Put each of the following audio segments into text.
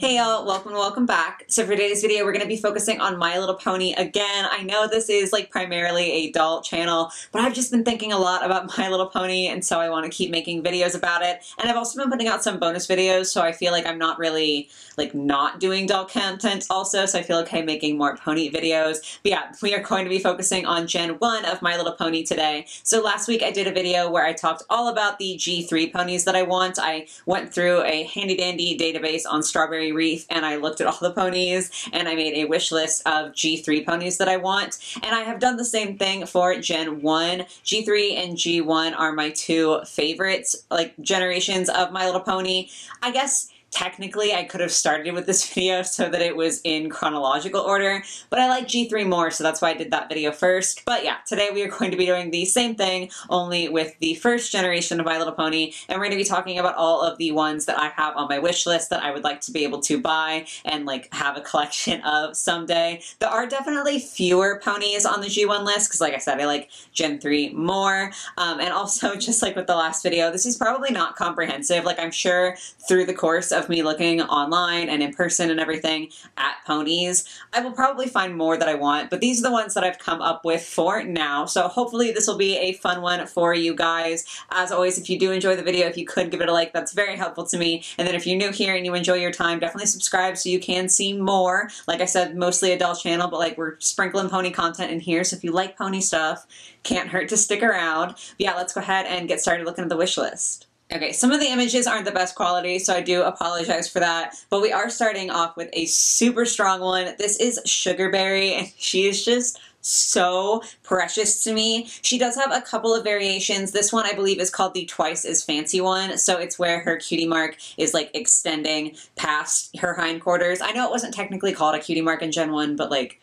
Hey y'all, welcome welcome back. So for today's video, we're going to be focusing on My Little Pony again. I know this is like primarily a adult channel, but I've just been thinking a lot about My Little Pony and so I want to keep making videos about it. And I've also been putting out some bonus videos, so I feel like I'm not really like not doing doll content also, so I feel okay making more pony videos. But yeah, we are going to be focusing on Gen 1 of My Little Pony today. So last week I did a video where I talked all about the G3 ponies that I want. I went through a handy dandy database on Strawberry Reef and I looked at all the ponies and I made a wish list of G3 ponies that I want. And I have done the same thing for Gen 1. G3 and G1 are my two favorites, like generations of My Little Pony. I guess Technically, I could have started with this video so that it was in chronological order, but I like G3 more, so that's why I did that video first. But yeah, today we are going to be doing the same thing, only with the first generation of My Little Pony, and we're going to be talking about all of the ones that I have on my wish list that I would like to be able to buy and like have a collection of someday. There are definitely fewer ponies on the G1 list, because like I said, I like Gen 3 more, um, and also just like with the last video, this is probably not comprehensive. Like I'm sure through the course of me looking online and in person and everything at ponies, I will probably find more that I want, but these are the ones that I've come up with for now. So hopefully this will be a fun one for you guys. As always, if you do enjoy the video, if you could give it a like, that's very helpful to me. And then if you're new here and you enjoy your time, definitely subscribe so you can see more. Like I said, mostly a doll channel, but like we're sprinkling pony content in here. So if you like pony stuff, can't hurt to stick around. But yeah, let's go ahead and get started looking at the wish list. Okay, some of the images aren't the best quality, so I do apologize for that. But we are starting off with a super strong one. This is Sugarberry, and she is just so precious to me. She does have a couple of variations. This one I believe is called the twice as fancy one. So it's where her cutie mark is like extending past her hindquarters. I know it wasn't technically called a cutie mark in Gen 1, but like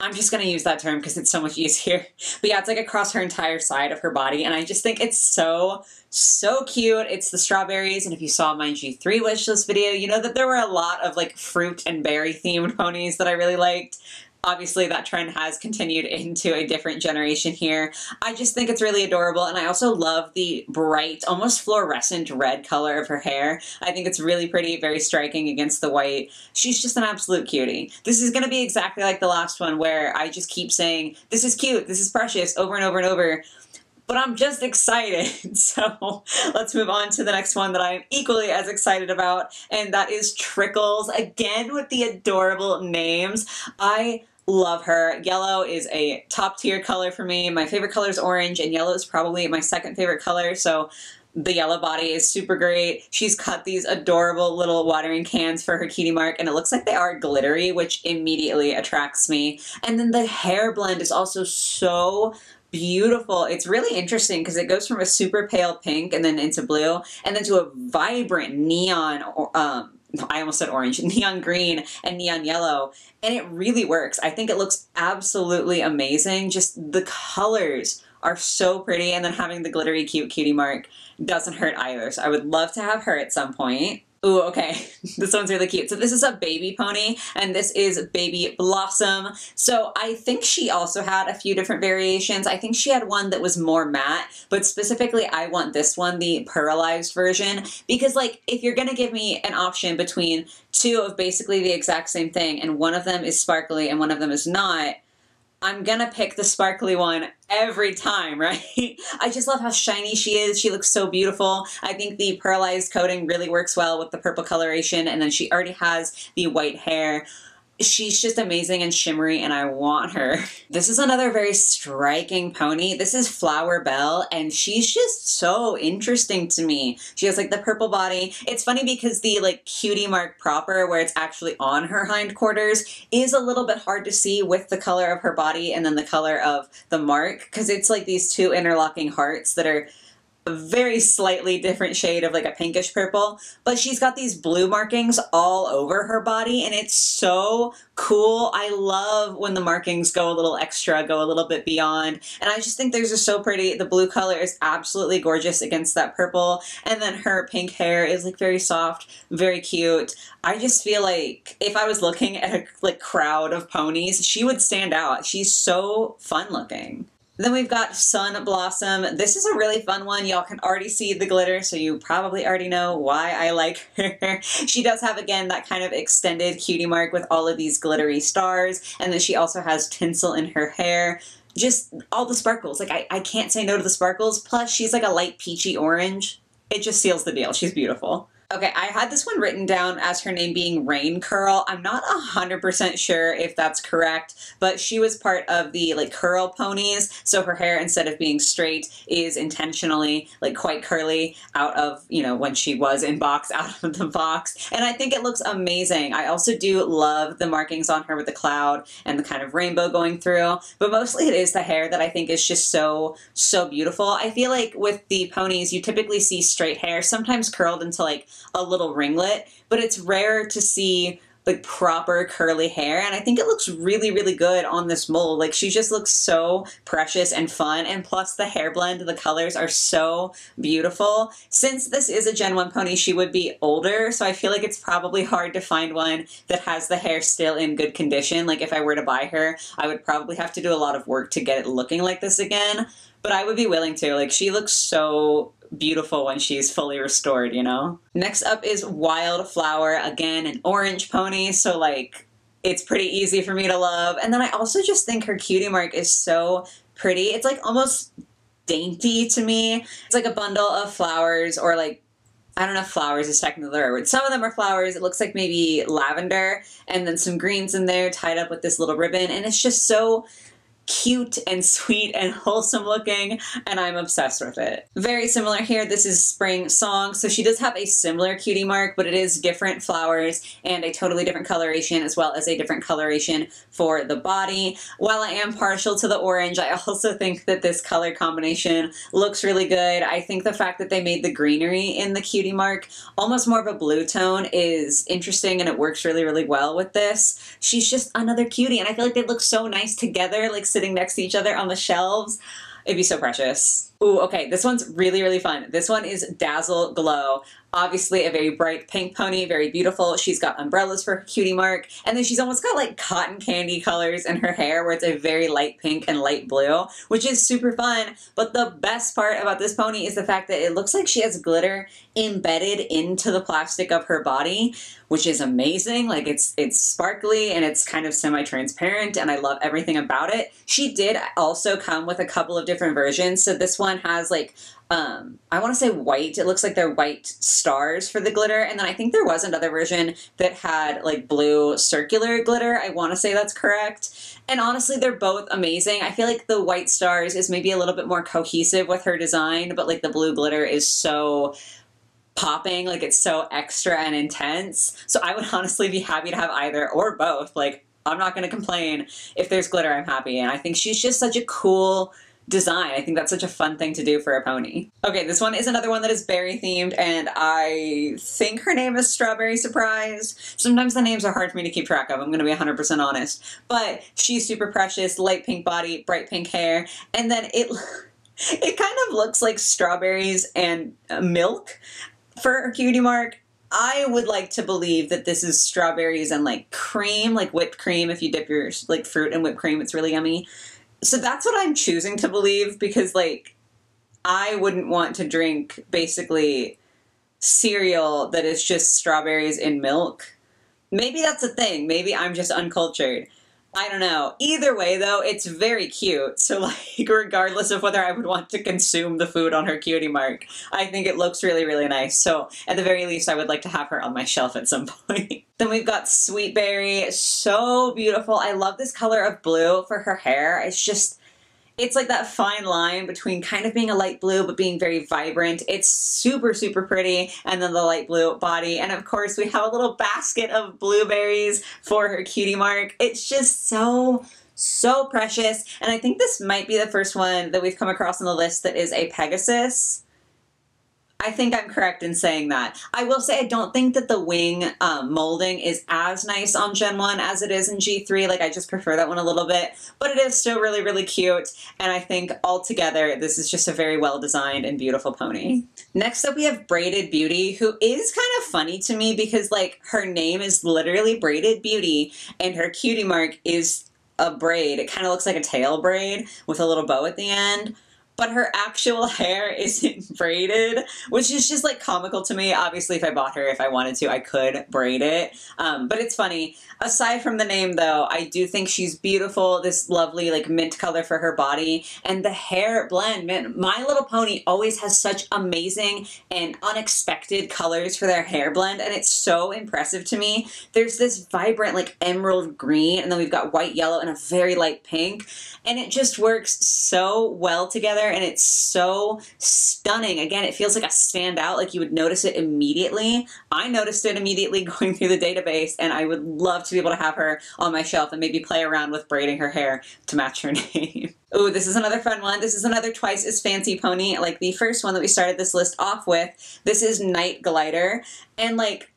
I'm just going to use that term because it's so much easier. But yeah, it's like across her entire side of her body. And I just think it's so, so cute. It's the strawberries. And if you saw my G3 wishlist video, you know that there were a lot of like fruit and berry themed ponies that I really liked obviously that trend has continued into a different generation here. I just think it's really adorable and I also love the bright, almost fluorescent red color of her hair. I think it's really pretty, very striking against the white. She's just an absolute cutie. This is going to be exactly like the last one where I just keep saying, this is cute, this is precious, over and over and over but I'm just excited. So let's move on to the next one that I'm equally as excited about, and that is Trickles, again with the adorable names. I love her. Yellow is a top tier color for me. My favorite color is orange, and yellow is probably my second favorite color, so the yellow body is super great. She's cut these adorable little watering cans for her cutie mark, and it looks like they are glittery, which immediately attracts me. And then the hair blend is also so beautiful. It's really interesting because it goes from a super pale pink and then into blue and then to a vibrant neon um I almost said orange, neon green and neon yellow, and it really works. I think it looks absolutely amazing. Just the colors are so pretty, and then having the glittery cute cutie mark doesn't hurt either. So I would love to have her at some point. Ooh, okay. this one's really cute. So this is a baby pony, and this is Baby Blossom. So I think she also had a few different variations. I think she had one that was more matte, but specifically I want this one, the pearlized version, because like if you're gonna give me an option between two of basically the exact same thing, and one of them is sparkly and one of them is not, I'm gonna pick the sparkly one every time, right? I just love how shiny she is. She looks so beautiful. I think the pearlized coating really works well with the purple coloration, and then she already has the white hair she's just amazing and shimmery and I want her. This is another very striking pony. This is Flower Bell and she's just so interesting to me. She has like the purple body. It's funny because the like cutie mark proper where it's actually on her hindquarters is a little bit hard to see with the color of her body and then the color of the mark because it's like these two interlocking hearts that are a very slightly different shade of like a pinkish purple, but she's got these blue markings all over her body and it's so cool. I love when the markings go a little extra, go a little bit beyond, and I just think they're so pretty. The blue color is absolutely gorgeous against that purple, and then her pink hair is like very soft, very cute. I just feel like if I was looking at a like crowd of ponies, she would stand out. She's so fun looking. Then we've got Sun Blossom. This is a really fun one. Y'all can already see the glitter, so you probably already know why I like her. she does have, again, that kind of extended cutie mark with all of these glittery stars, and then she also has tinsel in her hair just all the sparkles. Like, I, I can't say no to the sparkles. Plus, she's like a light peachy orange. It just seals the deal. She's beautiful. Okay, I had this one written down as her name being Rain Curl. I'm not 100% sure if that's correct, but she was part of the like curl ponies, so her hair instead of being straight is intentionally like quite curly out of, you know, when she was in box out of the box. And I think it looks amazing. I also do love the markings on her with the cloud and the kind of rainbow going through, but mostly it is the hair that I think is just so so beautiful. I feel like with the ponies you typically see straight hair, sometimes curled into like a little ringlet, but it's rare to see like proper curly hair and I think it looks really really good on this mold. Like she just looks so precious and fun and plus the hair blend the colors are so beautiful. Since this is a gen 1 pony she would be older so I feel like it's probably hard to find one that has the hair still in good condition. Like if I were to buy her I would probably have to do a lot of work to get it looking like this again but I would be willing to. Like she looks so beautiful when she's fully restored, you know? Next up is Wildflower, again, an orange pony, so like it's pretty easy for me to love. And then I also just think her cutie mark is so pretty. It's like almost dainty to me. It's like a bundle of flowers or like I don't know if flowers is technically the word. Some of them are flowers. It looks like maybe lavender and then some greens in there tied up with this little ribbon. And it's just so cute and sweet and wholesome looking and I'm obsessed with it. Very similar here, this is Spring Song, so she does have a similar cutie mark, but it is different flowers and a totally different coloration as well as a different coloration for the body. While I am partial to the orange, I also think that this color combination looks really good. I think the fact that they made the greenery in the cutie mark almost more of a blue tone is interesting and it works really, really well with this. She's just another cutie and I feel like they look so nice together, like sitting next to each other on the shelves. It'd be so precious. Ooh, okay, this one's really, really fun. This one is Dazzle Glow. Obviously a very bright pink pony, very beautiful. She's got umbrellas for her cutie mark. And then she's almost got like cotton candy colors in her hair where it's a very light pink and light blue, which is super fun. But the best part about this pony is the fact that it looks like she has glitter embedded into the plastic of her body, which is amazing. Like it's it's sparkly and it's kind of semi-transparent and I love everything about it. She did also come with a couple of different versions. So this one has like um, I want to say white. It looks like they're white stars for the glitter. And then I think there was another version that had like blue circular glitter. I want to say that's correct. And honestly, they're both amazing. I feel like the white stars is maybe a little bit more cohesive with her design, but like the blue glitter is so popping, like it's so extra and intense. So I would honestly be happy to have either or both. Like, I'm not going to complain. If there's glitter, I'm happy. And I think she's just such a cool design. I think that's such a fun thing to do for a pony. Okay, this one is another one that is berry themed, and I think her name is Strawberry Surprise. Sometimes the names are hard for me to keep track of, I'm gonna be 100% honest. But she's super precious, light pink body, bright pink hair, and then it, it kind of looks like strawberries and uh, milk for cutie mark. I would like to believe that this is strawberries and like cream, like whipped cream. If you dip your like fruit in whipped cream, it's really yummy so that's what I'm choosing to believe because like I wouldn't want to drink basically cereal that is just strawberries in milk. Maybe that's a thing. Maybe I'm just uncultured. I don't know. Either way, though, it's very cute. So, like, regardless of whether I would want to consume the food on her cutie mark, I think it looks really, really nice. So, at the very least, I would like to have her on my shelf at some point. Then we've got Sweet Berry. So beautiful. I love this color of blue for her hair. It's just it's like that fine line between kind of being a light blue but being very vibrant. It's super, super pretty. And then the light blue body. And of course, we have a little basket of blueberries for her cutie mark. It's just so, so precious. And I think this might be the first one that we've come across on the list that is a Pegasus. I think I'm correct in saying that. I will say I don't think that the wing um, molding is as nice on Gen 1 as it is in G3. Like, I just prefer that one a little bit. But it is still really, really cute. And I think altogether, this is just a very well-designed and beautiful pony. Next up, we have Braided Beauty, who is kind of funny to me because, like, her name is literally Braided Beauty, and her cutie mark is a braid. It kind of looks like a tail braid with a little bow at the end but her actual hair isn't braided, which is just like comical to me. Obviously, if I bought her, if I wanted to, I could braid it. Um, but it's funny. Aside from the name, though, I do think she's beautiful. This lovely like mint color for her body and the hair blend. Man, My Little Pony always has such amazing and unexpected colors for their hair blend, and it's so impressive to me. There's this vibrant like emerald green, and then we've got white, yellow, and a very light pink, and it just works so well together and it's so stunning. Again, it feels like a standout, like you would notice it immediately. I noticed it immediately going through the database and I would love to be able to have her on my shelf and maybe play around with braiding her hair to match her name. Oh, this is another fun one. This is another twice as fancy pony, like the first one that we started this list off with. This is Night Glider. And like,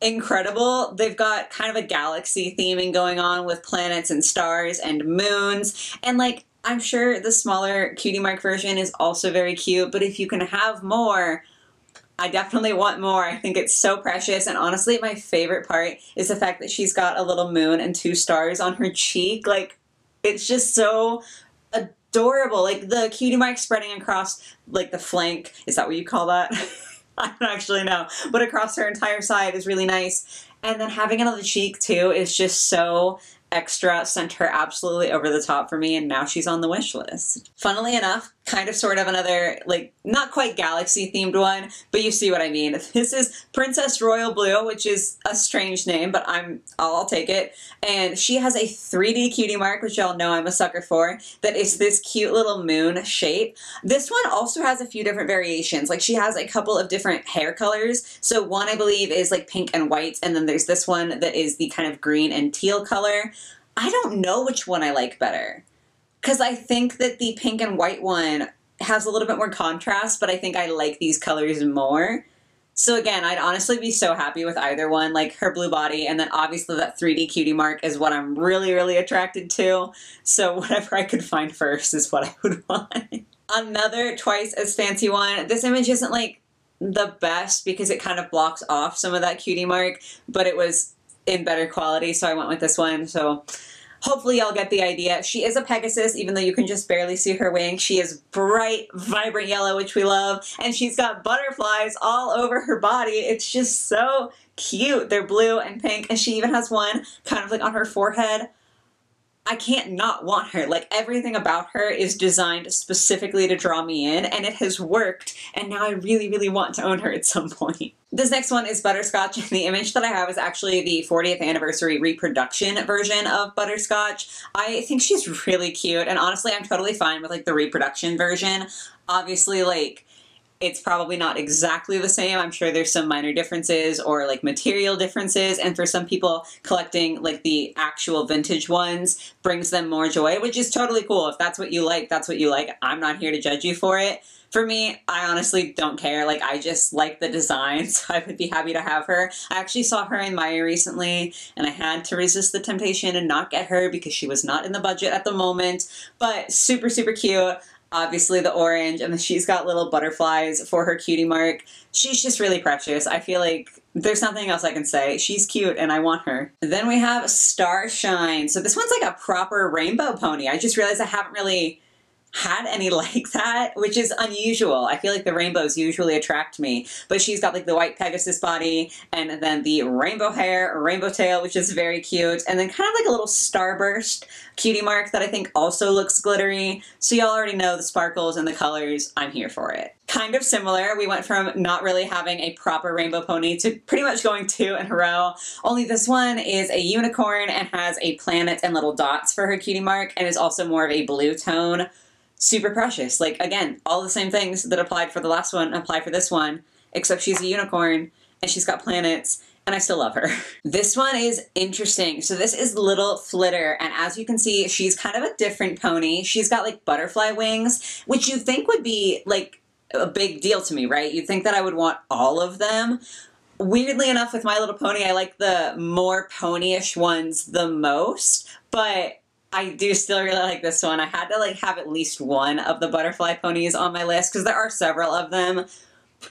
incredible. They've got kind of a galaxy theming going on with planets and stars and moons. And like, I'm sure the smaller Cutie Mark version is also very cute, but if you can have more, I definitely want more. I think it's so precious. And honestly, my favorite part is the fact that she's got a little moon and two stars on her cheek. Like, it's just so adorable. Like the cutie mark spreading across like the flank. Is that what you call that? I don't actually know. But across her entire side is really nice. And then having it on the cheek too is just so extra sent her absolutely over the top for me and now she's on the wish list. Funnily enough, kind of sort of another like not quite galaxy themed one, but you see what I mean. This is Princess Royal Blue, which is a strange name, but I'm I'll take it. And she has a 3D cutie mark, which y'all know I'm a sucker for, that is this cute little moon shape. This one also has a few different variations. Like she has a couple of different hair colors. So one I believe is like pink and white, and then there's this one that is the kind of green and teal color. I don't know which one I like better. Because I think that the pink and white one has a little bit more contrast, but I think I like these colors more. So again, I'd honestly be so happy with either one, like her blue body, and then obviously that 3D cutie mark is what I'm really, really attracted to. So whatever I could find first is what I would want. Another twice as fancy one. This image isn't like the best because it kind of blocks off some of that cutie mark, but it was in better quality, so I went with this one. So hopefully y'all get the idea. She is a Pegasus, even though you can just barely see her wing. She is bright, vibrant yellow, which we love, and she's got butterflies all over her body. It's just so cute. They're blue and pink, and she even has one kind of like on her forehead. I can't not want her. Like everything about her is designed specifically to draw me in and it has worked and now I really, really want to own her at some point. This next one is Butterscotch and the image that I have is actually the 40th anniversary reproduction version of Butterscotch. I think she's really cute and honestly I'm totally fine with like the reproduction version. Obviously like it's probably not exactly the same. I'm sure there's some minor differences or like material differences. And for some people, collecting like the actual vintage ones brings them more joy, which is totally cool. If that's what you like, that's what you like. I'm not here to judge you for it. For me, I honestly don't care. Like, I just like the design, so I would be happy to have her. I actually saw her in Meijer recently, and I had to resist the temptation and not get her because she was not in the budget at the moment. But super, super cute obviously the orange, and she's got little butterflies for her cutie mark. She's just really precious. I feel like there's nothing else I can say. She's cute and I want her. Then we have Starshine. So this one's like a proper rainbow pony. I just realized I haven't really had any like that, which is unusual. I feel like the rainbows usually attract me, but she's got like the white Pegasus body and then the rainbow hair, rainbow tail, which is very cute, and then kind of like a little starburst cutie mark that I think also looks glittery. So y'all already know the sparkles and the colors. I'm here for it. Kind of similar. We went from not really having a proper rainbow pony to pretty much going two in a row. Only this one is a unicorn and has a planet and little dots for her cutie mark and is also more of a blue tone super precious. Like, again, all the same things that applied for the last one apply for this one, except she's a unicorn and she's got planets and I still love her. this one is interesting. So this is Little Flitter, and as you can see, she's kind of a different pony. She's got like butterfly wings, which you think would be like a big deal to me, right? You'd think that I would want all of them. Weirdly enough, with My Little Pony, I like the more ponyish ones the most, but I do still really like this one. I had to like have at least one of the butterfly ponies on my list because there are several of them.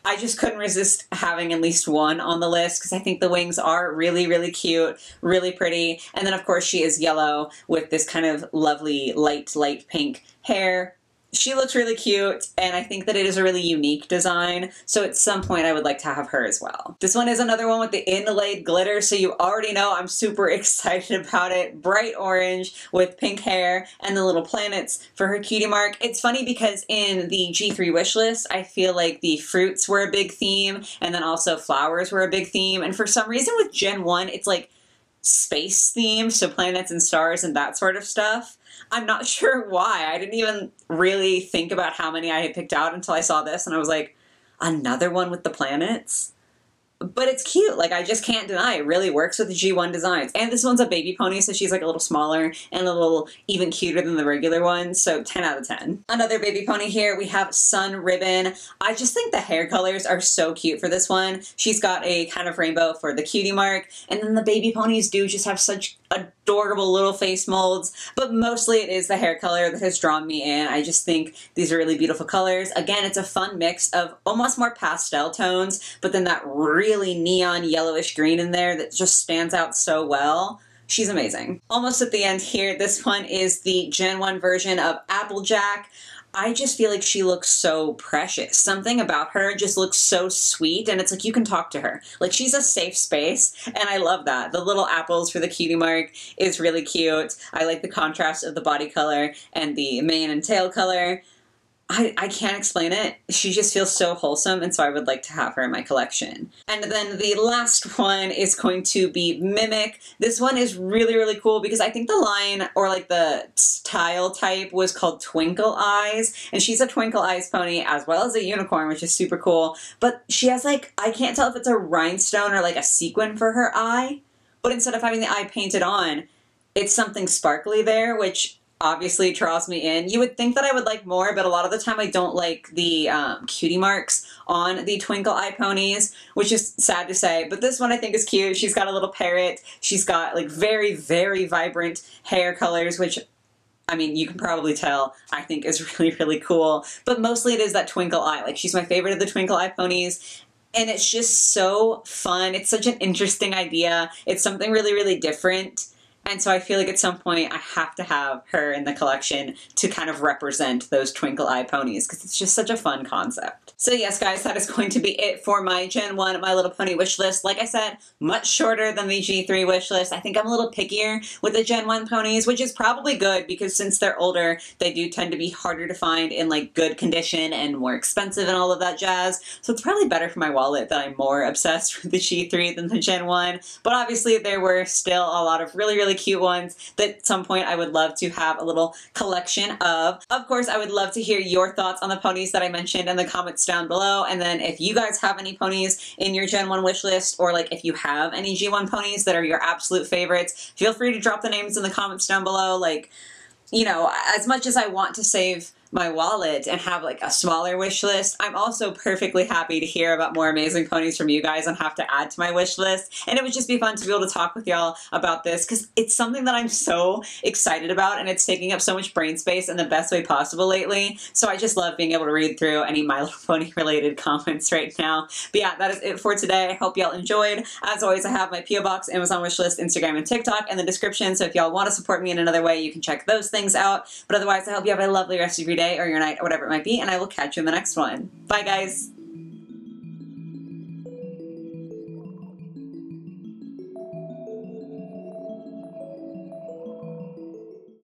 I just couldn't resist having at least one on the list because I think the wings are really, really cute, really pretty. And then, of course, she is yellow with this kind of lovely light, light pink hair she looks really cute, and I think that it is a really unique design, so at some point I would like to have her as well. This one is another one with the inlaid glitter, so you already know I'm super excited about it. Bright orange with pink hair and the little planets for her cutie mark. It's funny because in the G3 wish list, I feel like the fruits were a big theme, and then also flowers were a big theme, and for some reason with Gen 1, it's like space themed, so planets and stars and that sort of stuff. I'm not sure why. I didn't even really think about how many I had picked out until I saw this and I was like, another one with the planets? But it's cute. Like I just can't deny it really works with the G1 designs. And this one's a baby pony, so she's like a little smaller and a little even cuter than the regular one. So 10 out of 10. Another baby pony here, we have Sun Ribbon. I just think the hair colors are so cute for this one. She's got a kind of rainbow for the cutie mark. And then the baby ponies do just have such adorable little face molds, but mostly it is the hair color that has drawn me in. I just think these are really beautiful colors. Again, it's a fun mix of almost more pastel tones, but then that really neon yellowish green in there that just stands out so well. She's amazing. Almost at the end here, this one is the Gen 1 version of Applejack. I just feel like she looks so precious. Something about her just looks so sweet, and it's like you can talk to her. Like she's a safe space, and I love that. The little apples for the cutie mark is really cute. I like the contrast of the body color and the mane and tail color. I, I can't explain it. She just feels so wholesome, and so I would like to have her in my collection. And then the last one is going to be Mimic. This one is really, really cool because I think the line, or like the style type, was called Twinkle Eyes, and she's a Twinkle Eyes pony as well as a unicorn, which is super cool. But she has like, I can't tell if it's a rhinestone or like a sequin for her eye, but instead of having the eye painted on, it's something sparkly there, which obviously draws me in. You would think that I would like more, but a lot of the time I don't like the um, cutie marks on the Twinkle Eye ponies, which is sad to say. But this one I think is cute. She's got a little parrot. She's got like very, very vibrant hair colors, which I mean, you can probably tell I think is really, really cool. But mostly it is that Twinkle Eye. Like, she's my favorite of the Twinkle Eye ponies. And it's just so fun. It's such an interesting idea. It's something really, really different. And so I feel like at some point I have to have her in the collection to kind of represent those twinkle eye ponies because it's just such a fun concept. So yes, guys, that is going to be it for my Gen 1 My Little Pony wish list. Like I said, much shorter than the G3 wish list. I think I'm a little pickier with the Gen 1 ponies, which is probably good because since they're older, they do tend to be harder to find in like good condition and more expensive and all of that jazz. So it's probably better for my wallet that I'm more obsessed with the G3 than the Gen 1. But obviously there were still a lot of really, really cute ones that at some point I would love to have a little collection of. Of course, I would love to hear your thoughts on the ponies that I mentioned in the comments down below. And then if you guys have any ponies in your Gen 1 wish list, or like if you have any G1 ponies that are your absolute favorites, feel free to drop the names in the comments down below. Like, you know, as much as I want to save my wallet and have like a smaller wish list. I'm also perfectly happy to hear about more amazing ponies from you guys and have to add to my wish list. And it would just be fun to be able to talk with y'all about this because it's something that I'm so excited about and it's taking up so much brain space in the best way possible lately. So I just love being able to read through any My Little Pony related comments right now. But yeah, that is it for today. I hope y'all enjoyed. As always, I have my P.O. Box, Amazon wish list, Instagram, and TikTok in the description. So if y'all want to support me in another way, you can check those things out. But otherwise, I hope you have a lovely rest of your day or your night or whatever it might be, and I will catch you in the next one. Bye, guys.